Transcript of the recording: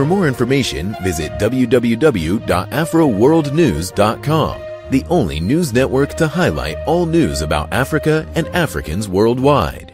For more information, visit www.afroworldnews.com, the only news network to highlight all news about Africa and Africans worldwide.